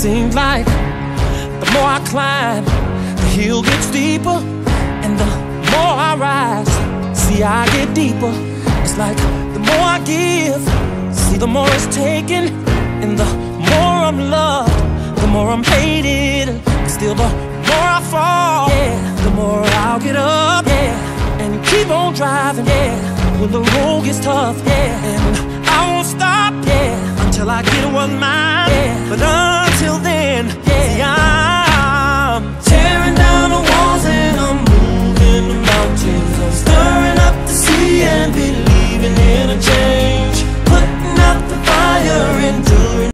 seems like the more I climb, the hill gets deeper, and the more I rise, see I get deeper. It's like the more I give, see the more it's taken, and the more I'm loved, the more I'm hated. Still, the more I fall, yeah, the more I'll get up, yeah, and keep on driving, yeah, when the road gets tough, yeah, and I won't stop, yeah, until I get what's mine, yeah. But moving the